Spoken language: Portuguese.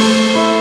Música